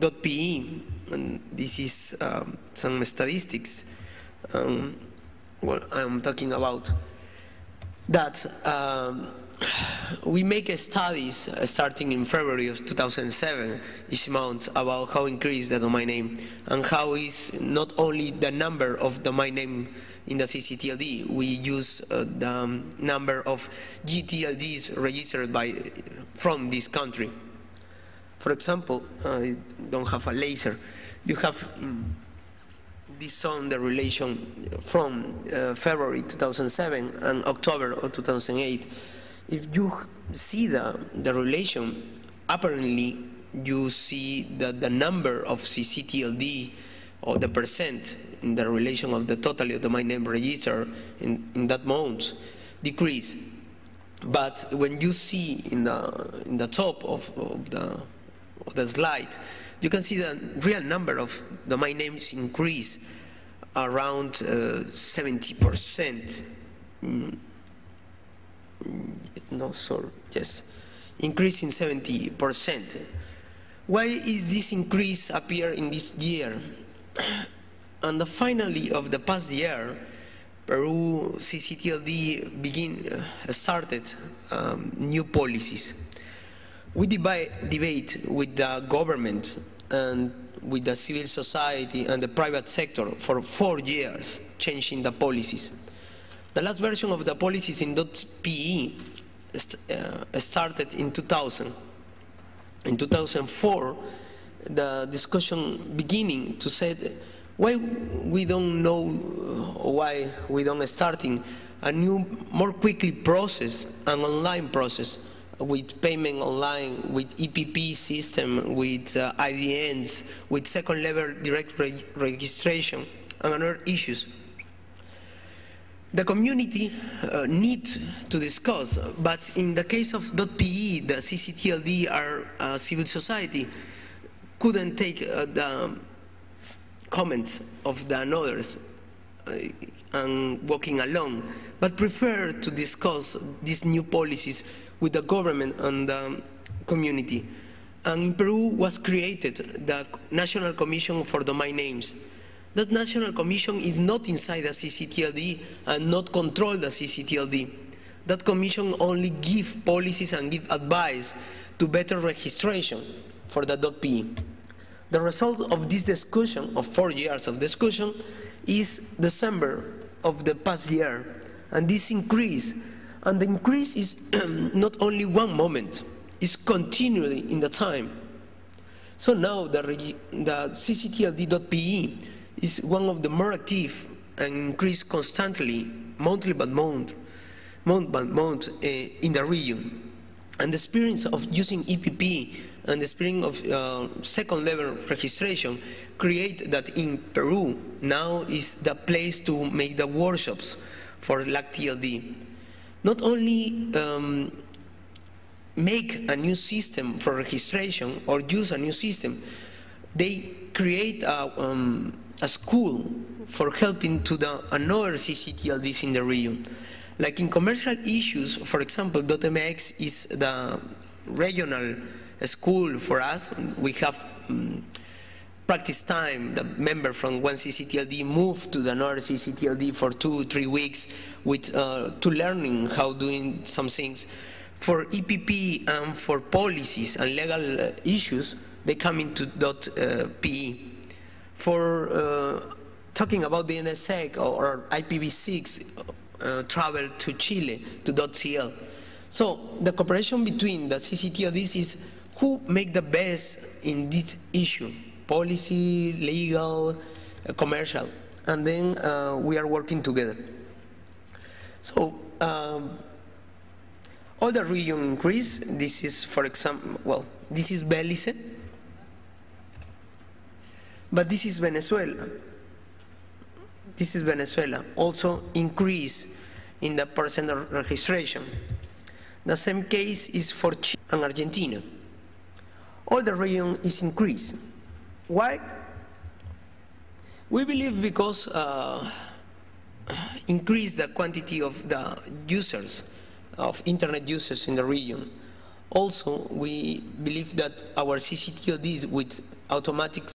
.pe, and this is um, some statistics. Um, well, I'm talking about that um, we make studies starting in February of 2007 each month about how increase the domain name and how is not only the number of domain name in the CCTLD, we use uh, the um, number of GTLDs registered by from this country. For example, I don't have a laser. You have this on the relation from uh, February 2007 and October of 2008. If you see the, the relation, apparently you see that the number of CCTLD or the percent in the relation of the total of the my name register in, in that month decrease. But when you see in the, in the top of, of, the, of the slide, you can see the real number of domain names increase around 70%. Uh, mm. No, sorry, yes, increasing 70%. Why is this increase appear in this year? And the finally of the past year, Peru CCTLD begin, uh, started um, new policies. We debate, debate with the government and with the civil society and the private sector for four years, changing the policies. The last version of the policies in .pe uh, started in 2000. In 2004, the discussion beginning to say why we don't know why we don't starting a new, more quickly process, an online process with payment online, with EPP system, with uh, IDNs, with second level direct reg registration, and other issues. The community uh, need to discuss, but in the case of .pe, the CCTLD, our uh, civil society, couldn't take uh, the comments of the others uh, and walking alone, but prefer to discuss these new policies with the government and the community. And in Peru was created the National Commission for Domain Names. That National Commission is not inside the CCTLD and not control the CCTLD. That commission only give policies and give advice to better registration for the .pe. The result of this discussion, of four years of discussion, is December of the past year. And this increase, and the increase is not only one moment, it's continually in the time. So now the, the CCTLD.pe is one of the more active and increase constantly, monthly by month, month by month uh, in the region. And the experience of using EPP and the experience of uh, second level registration create that in Peru now is the place to make the workshops for LAC-TLD. Not only um, make a new system for registration or use a new system, they create a, um, a school for helping to the another CCTLDs in the region. Like in commercial issues, for example, .mx is the regional school for us. We have um, practice time. The member from one CCTLD moved to the another CCTLD for two, three weeks with uh, to learning how doing some things. For EPP and for policies and legal uh, issues, they come into .pe. Uh, for uh, talking about DNSSEC or IPv6, uh, travel to Chile, to .cl. So the cooperation between the CCTLDs is who make the best in this issue, policy, legal, uh, commercial, and then uh, we are working together. So um, all the region increase, this is for example, well, this is Belize, but this is Venezuela. This is Venezuela, also increase in the percent of registration. The same case is for Chile and Argentina all the region is increased. Why? We believe because uh, increase the quantity of the users, of internet users in the region. Also, we believe that our CCTLDs with automatic